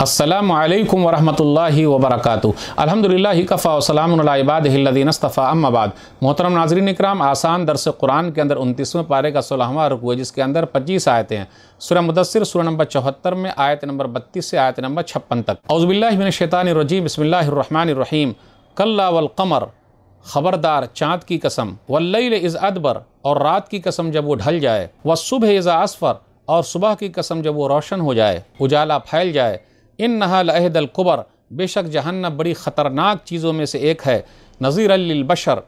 السلام علیکم ورحمۃ اللہ وبرکاتہ۔ الحمد للہ کفا وسلام العباد الدین اصطفیٰ ام بعد۔ محترم ناظرین اکرام، آسان درس قرآن کے اندر انتیسویں پارے کا سولہواں رکو ہے، جس کے اندر پچیس آیتیں ہیں۔ سورہ مدثر، سورہ نمبر چوہتر میں آیت نمبر بتیس سے آیت نمبر چھپن تک۔ اعوذ باللہ من الشیطان الرجیم، بسم اللہ الرحمن الرحیم۔ کلا والقمر، خبردار، چاند کی قسم۔ واللیل از ادبر، اور رات کی قسم جب وہ ڈھل جائے۔ والصبح اذا اسفر اور صبح کی قسم جب وہ روشن ہو جائے۔ اجالا پھیل جائے۔ ان نہا لعہد القبر۔ بے شک جہنم بڑی خطرناک چیزوں میں سے ایک ہے۔ نظیر للبشر۔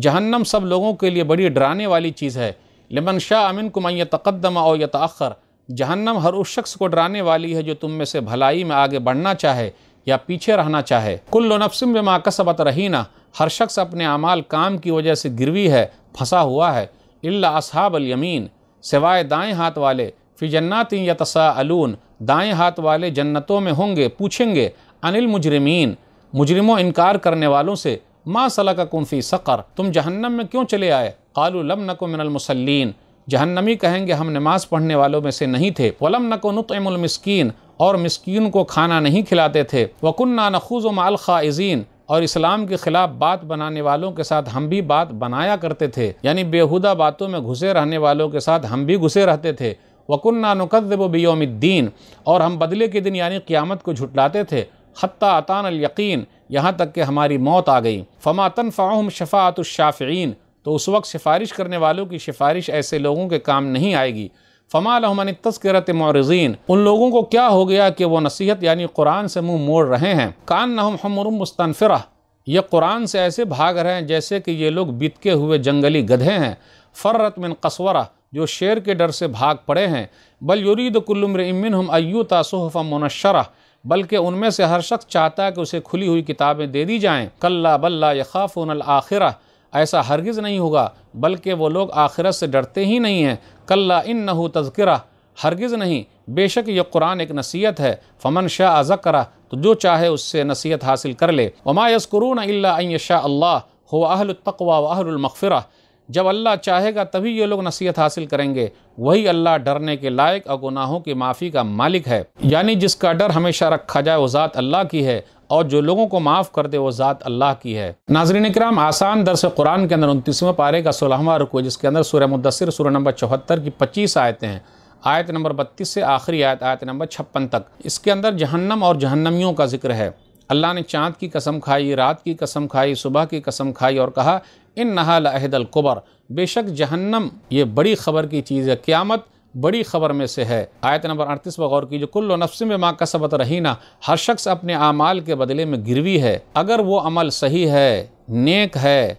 جہنم سب لوگوں کے لیے بڑی ڈرانے والی چیز ہے۔ لمن شاہ امن کو من یتقدم او یتاخر جہنم ہر اس شخص کو ڈرانے والی ہے جو تم میں سے بھلائی میں آگے بڑھنا چاہے یا پیچھے رہنا چاہے۔ کل نفسم بما کسبت رہینہ۔ ہر شخص اپنے اعمال کام کی وجہ سے گروی ہے، پھنسا ہوا ہے۔ اللہ اصحاب الیمین۔ سوائے دائیں ہاتھ والے۔ فی جنات یتساءلون۔ دائیں ہاتھ والے جنتوں میں ہوں گے، پوچھیں گے ان المجرمین مجرموں انکار کرنے والوں سے، ما سلککم فی سقر، تم جہنم میں کیوں چلے آئے؟ قالوا لم نکو من المسلین جہنمی کہیں گے، ہم نماز پڑھنے والوں میں سے نہیں تھے۔ ولم نکو نطعم المسکین، اور مسکین کو کھانا نہیں کھلاتے تھے۔ وکننا نخوض مع الخائزین اور اسلام کے خلاف بات بنانے والوں کے ساتھ ہم بھی بات بنایا کرتے تھے۔ یعنی بیہودہ باتوں میں گھسے رہنے والوں کے ساتھ ہم بھی گھسے رہتے تھے۔ وکنہ نقذب و بیوم الدین اور ہم بدلے کے دن یعنی قیامت کو جھٹلاتے تھے حتیٰ اطان الیقین یہاں تک کہ ہماری موت آ گئی۔ فما تنفعہم شفاعت الشافعین تو اس وقت سفارش کرنے والوں کی سفارش ایسے لوگوں کے کام نہیں آئے گی۔ فما لهم عن معرضین ان لوگوں کو کیا ہو گیا کہ وہ نصیحت یعنی قرآن سے منہ موڑ رہے ہیں۔ کانہم حمر مستنفرہ یہ قرآن سے ایسے بھاگ رہے ہیں جیسے کہ یہ لوگ بتکے ہوئے جنگلی گدھے ہیں۔ فرت من قصورہ جو شیر کے ڈر سے بھاگ پڑے ہیں۔ بل یرید کل امرئ منہم ایوتا صحفا منشرہ، بلکہ ان میں سے ہر شخص چاہتا ہے کہ اسے کھلی ہوئی کتابیں دے دی جائیں۔ کلا بلا یخافون الآخرہ ایسا ہرگز نہیں ہوگا، بلکہ وہ لوگ آخرت سے ڈرتے ہی نہیں ہیں۔ کلا انہو تذکرہ، ہرگز نہیں، بے شک یہ قرآن ایک نصیحت ہے۔ فمن شاء ذکرہ، تو جو چاہے اس سے نصیحت حاصل کر لے۔ وما یذکرون الا ان یشاء اللہ، هو اہل التقوی و اہل المغفرہ۔ جب اللہ چاہے گا تبھی یہ لوگ نصیحت حاصل کریں گے۔ وہی اللہ ڈرنے کے لائق اور گناہوں کی معافی کا مالک ہے۔ یعنی جس کا ڈر ہمیشہ رکھا جائے وہ ذات اللہ کی ہے اور جو لوگوں کو معاف کر دے وہ ذات اللہ کی ہے۔ ناظرین اکرام، آسان درس قرآن کے اندر انتیسویں پارے کا سولہواں رکو جس کے اندر سورہ مدثر، سورہ نمبر چوہتر کی پچیس آیتیں ہیں۔ آیت نمبر بتیس سے آخری آیت آیت نمبر چھپن تک۔ اس کے اندر جہنم اور جہنمیوں کا ذکر ہے۔ اللہ نے چاند کی قسم کھائی، رات کی قسم کھائی، صبح کی قسم کھائی اور کہا ان نہا لعہد القبر۔ بے شک جہنم یہ بڑی خبر کی چیز ہے، قیامت بڑی خبر میں سے ہے۔ آیت نمبر 38 غور کی جو کل و نفس میں ماں کسبت رہینہ ہر شخص اپنے اعمال کے بدلے میں گروی ہے۔ اگر وہ عمل صحیح ہے، نیک ہے،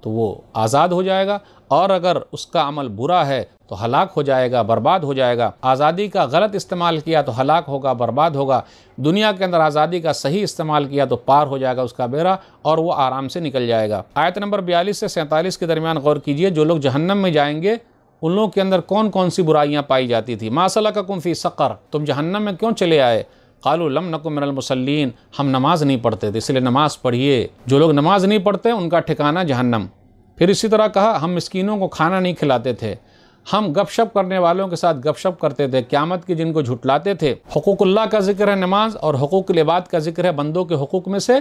تو وہ آزاد ہو جائے گا۔ اور اگر اس کا عمل برا ہے تو ہلاک ہو جائے گا، برباد ہو جائے گا۔ آزادی کا غلط استعمال کیا تو ہلاک ہوگا، برباد ہوگا۔ دنیا کے اندر آزادی کا صحیح استعمال کیا تو پار ہو جائے گا اس کا بیڑا اور وہ آرام سے نکل جائے گا۔ آیت نمبر بیالیس سے سینتالیس کے درمیان غور کیجیے، جو لوگ جہنم میں جائیں گے، ان لوگوں کے اندر کون کون سی برائیاں پائی جاتی تھی ما کا فی سقر، تم جہنم میں کیوں چلے آئے؟ قالوا لم نکن من المسلین ہم نماز نہیں پڑھتے تھے، اس لیے نماز پڑھیے جو لوگ نماز نہیں پڑھتے، ان کا ٹھکانہ جہنم۔ پھر اسی طرح کہا، ہم مسکینوں کو کھانا نہیں کھلاتے تھے۔ ہم گپ شپ کرنے والوں کے ساتھ گپ شپ کرتے تھے، قیامت کی جن کو جھٹلاتے تھے۔ حقوق اللہ کا ذکر ہے نماز اور حقوق العباد کا ذکر ہے بندوں کے حقوق میں سے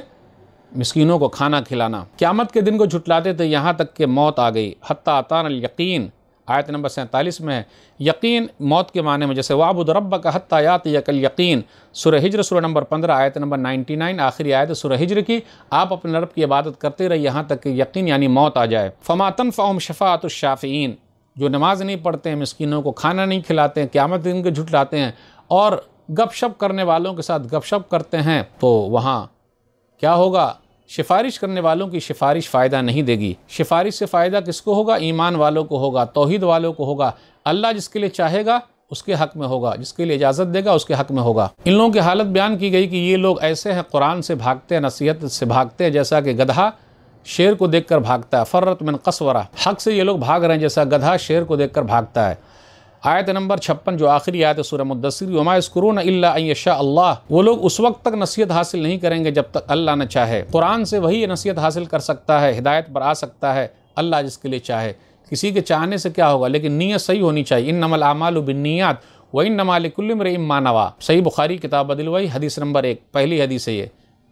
مسکینوں کو کھانا کھلانا۔ قیامت کے دن کو جھٹلاتے تھے، یہاں تک کہ موت آ گئی۔ حتیٰ اطان الیقین، آیت نمبر سینتالیس میں ہے۔ یقین موت کے معنی میں جیسے وابد رب کا حتیٰ یات یقل یقین سورہ ہجر، سورہ نمبر پندرہ، آیت نمبر نائنٹی نائن، آخری آیت سورہ ہجر کی۔ آپ اپنے رب کی عبادت کرتے رہے، یہاں تک کہ یقین یعنی موت آ جائے۔ فماتن فعم شفاعت الشافعین۔ جو نماز نہیں پڑھتے ہیں، مسکینوں کو کھانا نہیں کھلاتے ہیں، قیامت دن کے جھٹلاتے ہیں اور گپ شپ کرنے والوں کے ساتھ گپ شپ کرتے ہیں، تو وہاں کیا ہوگا؟ سفارش کرنے والوں کی سفارش فائدہ نہیں دے گی۔ سفارش سے فائدہ کس کو ہوگا؟ ایمان والوں کو ہوگا، توحید والوں کو ہوگا۔ اللہ جس کے لیے چاہے گا، اس کے حق میں ہوگا۔ جس کے لیے اجازت دے گا، اس کے حق میں ہوگا۔ ان لوگوں کی حالت بیان کی گئی کہ یہ لوگ ایسے ہیں، قرآن سے بھاگتے ہیں، نصیحت سے بھاگتے ہیں، جیسا کہ گدھا شیر کو دیکھ کر بھاگتا ہے۔ فرت من قصورہ۔ حق سے یہ لوگ بھاگ رہے ہیں جیسا گدھا شیر کو دیکھ کر بھاگتا ہے۔ آیت نمبر چھپن، جو آخری آیت سورہ مدثر، وما اسکرون اللہ یشاء اللہ وہ لوگ اس وقت تک نصیحت حاصل نہیں کریں گے جب تک اللہ نہ چاہے۔ قرآن سے وہی نصیحت حاصل کر سکتا ہے، ہدایت پر آ سکتا ہے، اللہ جس کے لیے چاہے۔ کسی کے چاہنے سے کیا ہوگا؟ لیکن نیت صحیح ہونی چاہیے۔ ان نمل اعمال و بنیات وَإِنَّمَا نمالک الم رمانوا صحیح بخاری، کتاب بدل وئی حدیث نمبر ایک۔ پہلی حدیث ہے یہ۔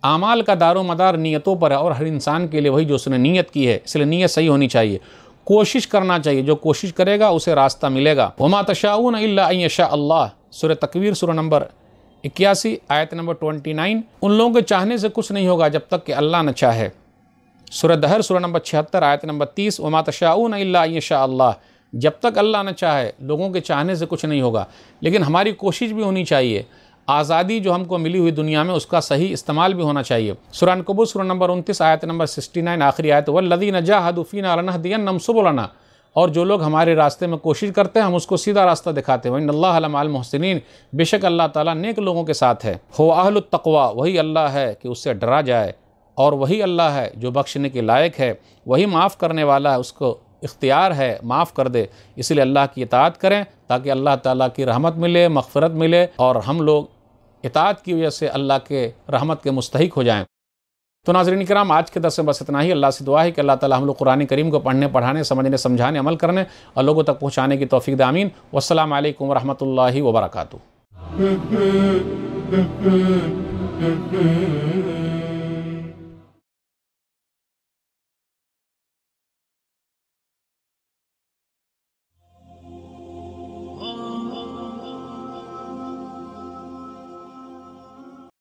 اعمال کا دار و مدار نیتوں پر ہے اور ہر انسان کے لیے وہی جو اس نے نیت کی ہے، اس لیے نیت صحیح ہونی چاہیے۔ کوشش کرنا چاہیے، جو کوشش کرے گا، اسے راستہ ملے گا۔ وما تشاؤون الا ان اللہ سورہ تکویر سورہ نمبر اکیاسی، آیت نمبر ٹونٹی نائن۔ ان لوگوں کے چاہنے سے کچھ نہیں ہوگا جب تک کہ اللہ نہ چاہے۔ سورہ دہر، سورہ نمبر چھہتر، آیت نمبر تیس۔ وما تشاؤون الا ان اللہ جب تک اللہ نہ چاہے، لوگوں کے چاہنے سے کچھ نہیں ہوگا۔ لیکن ہماری کوشش بھی ہونی چاہیے۔ آزادی جو ہم کو ملی ہوئی دنیا میں، اس کا صحیح استعمال بھی ہونا چاہیے۔ سورہ قبول سورہ نمبر انتیس، آیت نمبر سکسٹی نائن، آخری آیت والذین جاہدوا فینا لنہدینہم سبلنا۔ اور جو لوگ ہمارے راستے میں کوشش کرتے ہیں، ہم اس کو سیدھا راستہ دکھاتے ہیں۔ وَإِنَّ اللَّهَ لَمَعَ الْمُحْسِنِينَ۔ بے شک اللہ تعالیٰ نیک لوگوں کے ساتھ ہے۔ ہو اہل التقوی، وہی اللہ ہے کہ اس سے ڈرا جائے۔ اور وہی اللہ ہے جو بخشنے کے لائق ہے۔ وہی معاف کرنے والا ہے، اس کو اختیار ہے، معاف کر دے۔ اس لیے اللہ کی اطاعت کریں تاکہ اللہ تعالیٰ کی رحمت ملے، مغفرت ملے۔ اور ہم لوگ اطاعت کی وجہ سے اللہ کے رحمت کے مستحق ہو جائیں۔ تو ناظرین کرام، آج کے درس میں بس اتنا ہی۔ اللہ سے دعا ہے کہ اللہ تعالی ہم لوگ قرآن کریم کو پڑھنے، پڑھانے، سمجھنے، سمجھانے، عمل کرنے اور لوگوں تک پہنچانے کی توفیق دامین والسلام علیکم ورحمۃ اللہ وبرکاتہ۔